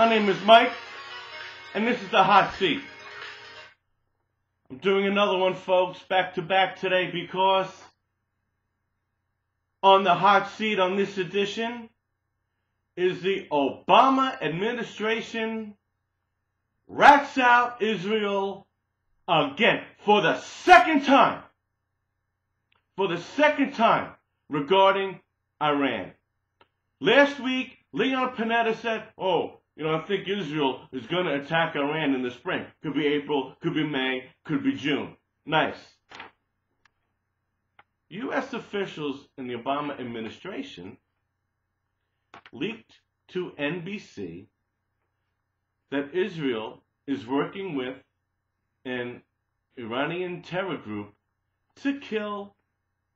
My name is Mike, and this is the hot seat. I'm doing another one, folks, back to back today because on the hot seat on this edition is the Obama administration rats out Israel again for the second time. For the second time regarding Iran. Last week, Leon Panetta said, oh, you know, I think Israel is going to attack Iran in the spring. Could be April, could be May, could be June. Nice. U.S. officials in the Obama administration leaked to NBC that Israel is working with an Iranian terror group to kill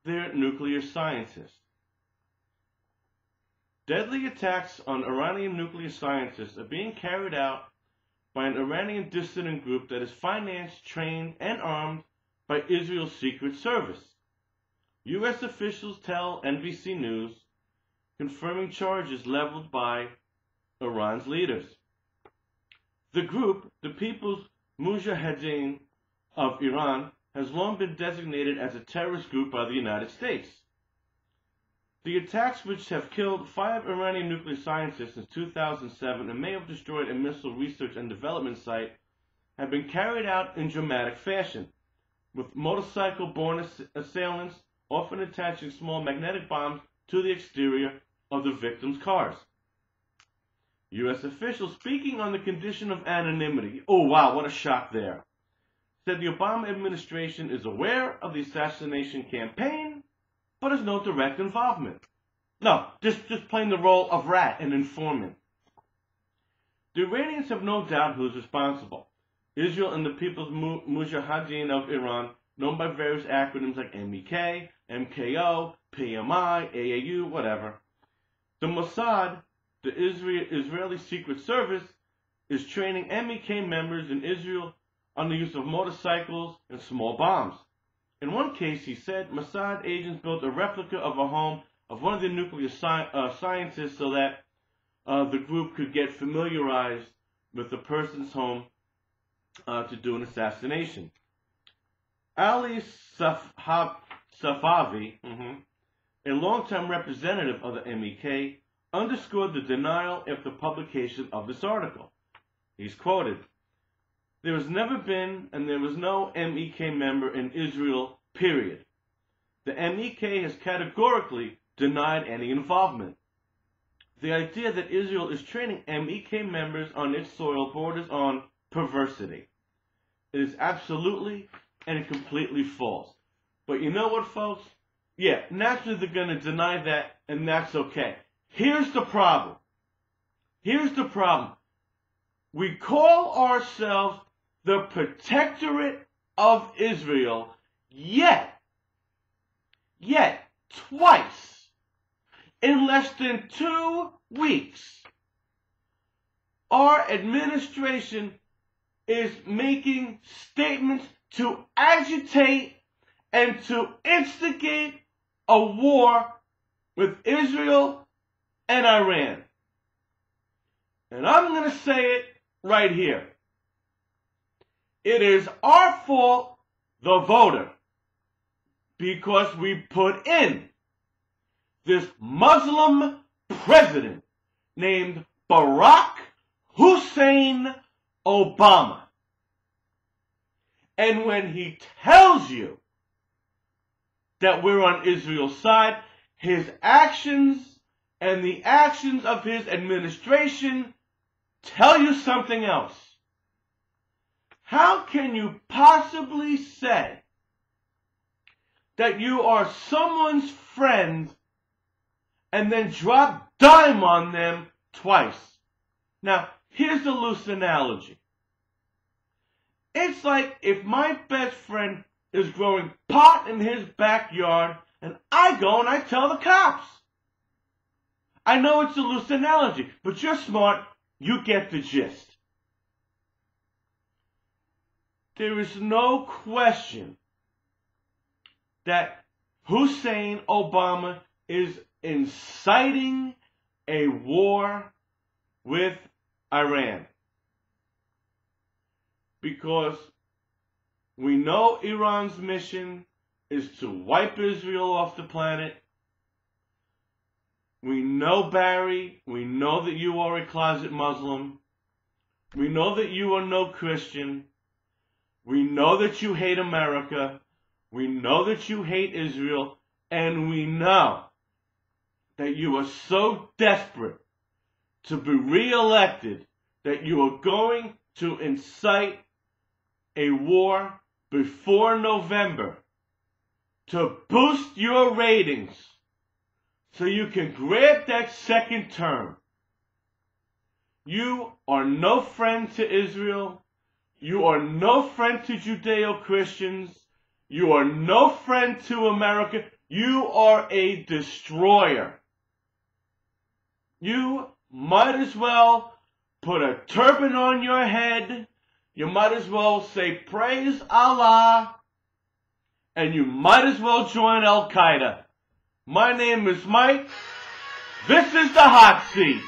their nuclear scientists. Deadly attacks on Iranian nuclear scientists are being carried out by an Iranian dissident group that is financed, trained, and armed by Israel's Secret Service. U.S. officials tell NBC News, confirming charges leveled by Iran's leaders. The group, the People's Mujahideen of Iran, has long been designated as a terrorist group by the United States. The attacks, which have killed five Iranian nuclear scientists since 2007 and may have destroyed a missile research and development site, have been carried out in dramatic fashion, with motorcycle-borne assailants often attaching small magnetic bombs to the exterior of the victims' cars. U.S. officials speaking on the condition of anonymity, oh wow, what a shock there, said the Obama administration is aware of the assassination campaign but has no direct involvement. No, just, just playing the role of rat and informant. The Iranians have no doubt who's responsible. Israel and the People's Mujahideen of Iran, known by various acronyms like MEK, MKO, PMI, AAU, whatever. The Mossad, the Israeli Secret Service, is training MEK members in Israel on the use of motorcycles and small bombs. In one case, he said, Mossad agents built a replica of a home of one of the nuclear sci- uh, scientists so that uh, the group could get familiarized with the person's home uh, to do an assassination. Ali Saf- Safavi, mm-hmm, a longtime representative of the MEK, underscored the denial after publication of this article. He's quoted, there has never been and there was no MEK member in Israel, period. The MEK has categorically denied any involvement. The idea that Israel is training MEK members on its soil borders on perversity. It is absolutely and completely false. But you know what, folks? Yeah, naturally they're going to deny that, and that's okay. Here's the problem. Here's the problem. We call ourselves the protectorate of Israel, yet, yet, twice, in less than two weeks, our administration is making statements to agitate and to instigate a war with Israel and Iran. And I'm going to say it right here. It is our fault, the voter, because we put in this Muslim president named Barack Hussein Obama. And when he tells you that we're on Israel's side, his actions and the actions of his administration tell you something else. How can you possibly say that you are someone's friend and then drop dime on them twice? Now, here's a loose analogy. It's like if my best friend is growing pot in his backyard and I go and I tell the cops. I know it's a loose analogy, but you're smart. You get the gist. There is no question that Hussein Obama is inciting a war with Iran. Because we know Iran's mission is to wipe Israel off the planet. We know Barry. We know that you are a closet Muslim. We know that you are no Christian. We know that you hate America. We know that you hate Israel. And we know that you are so desperate to be reelected that you are going to incite a war before November to boost your ratings so you can grab that second term. You are no friend to Israel. You are no friend to Judeo Christians. You are no friend to America. You are a destroyer. You might as well put a turban on your head. You might as well say, Praise Allah. And you might as well join Al Qaeda. My name is Mike. This is the hot seat.